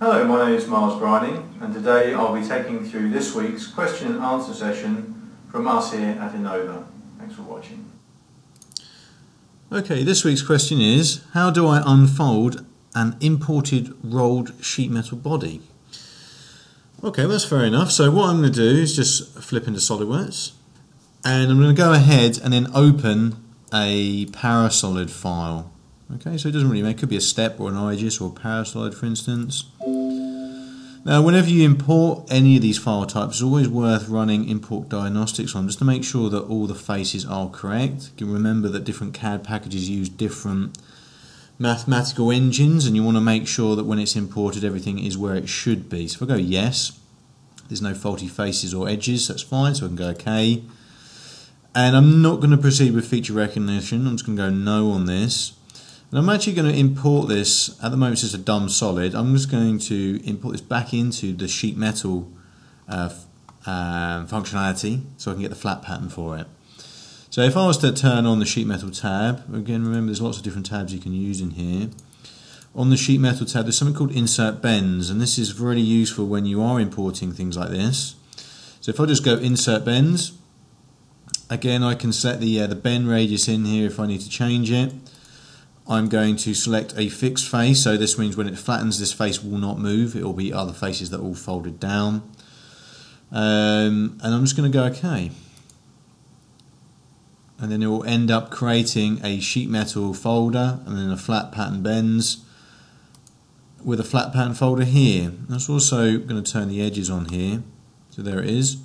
Hello, my name is Miles Briding and today I'll be taking you through this week's question and answer session from us here at Innova. Thanks for watching. Okay, this week's question is How do I unfold an imported rolled sheet metal body? Okay, that's fair enough. So what I'm going to do is just flip into SolidWorks and I'm going to go ahead and then open a Parasolid file. Okay, so it doesn't really matter. It could be a step or an IGES or a Parasolid, for instance. Now, whenever you import any of these file types, it's always worth running import diagnostics on just to make sure that all the faces are correct. You remember that different CAD packages use different mathematical engines and you want to make sure that when it's imported everything is where it should be. So if I go yes, there's no faulty faces or edges, that's fine, so I can go OK. And I'm not going to proceed with feature recognition, I'm just going to go no on this. And I'm actually going to import this, at the moment it's just a dumb solid, I'm just going to import this back into the sheet metal uh, uh, functionality so I can get the flat pattern for it. So if I was to turn on the sheet metal tab, again remember there's lots of different tabs you can use in here. On the sheet metal tab there's something called insert bends and this is really useful when you are importing things like this. So if I just go insert bends, again I can set the, uh, the bend radius in here if I need to change it. I'm going to select a fixed face, so this means when it flattens, this face will not move. It will be other faces that are all folded down. Um, and I'm just going to go OK. And then it will end up creating a sheet metal folder and then a flat pattern bends with a flat pattern folder here. That's also going to turn the edges on here. So there it is.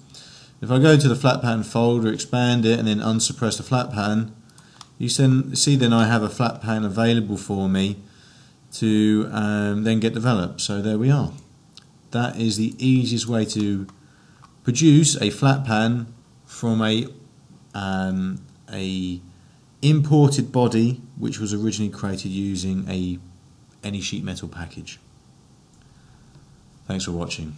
If I go to the flat pattern folder, expand it, and then unsuppress the flat pattern, you see then I have a flat pan available for me to um, then get developed. So there we are. That is the easiest way to produce a flat pan from a um, a imported body which was originally created using a any sheet metal package. Thanks for watching.